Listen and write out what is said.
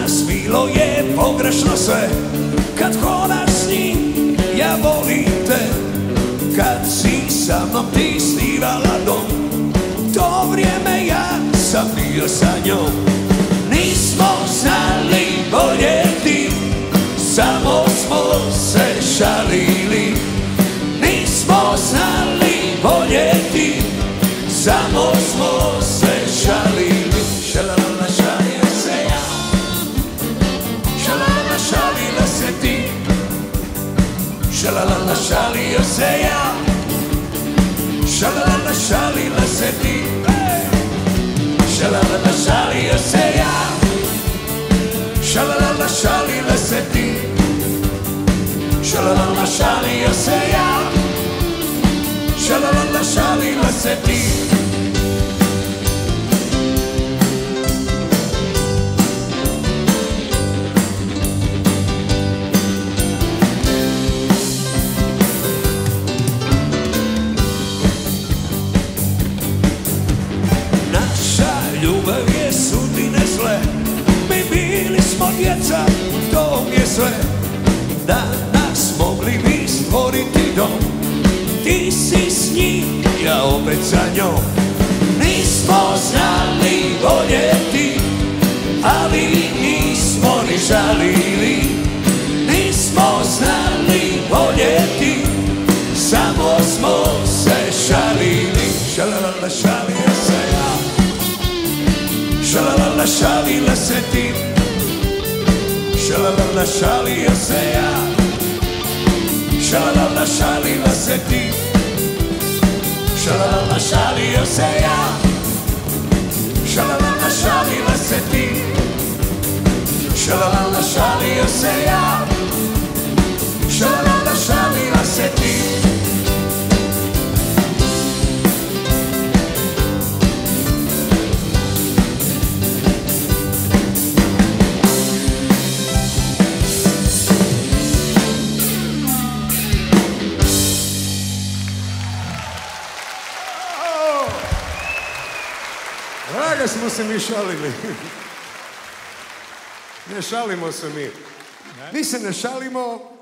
nas Bilo je pogrešno sve. Kad hodaš s njim Ja volim te. Kad si sa mnom ti snivala dom To vrijeme ja sam bio sa njom. Nismo znali Shalalala shari yoseya Shalalala shari laseti Shalalala shari yoseya Shalalala shari laseti Shalalala shari yoseya Shalalala shari laseti djeca, to je sve. Da nas mogli bi stvoriti dom. Ti si s njim, ja opet sa njom. Nismo znali voljeti Ali nismo ni žalili. Nismo znali voljeti Samo smo se šalili. Šalala šalio se ja. Šalala šalila se ti Shalalala shali yaseya Shalalala shali laseti Shalalala shali yaseya Shalalala shali laseti Shalalala shali yaseya Draga smo se mi šalili. Ne šalimo se mi. Mi se ne šalimo,